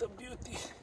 the beauty.